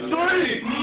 three.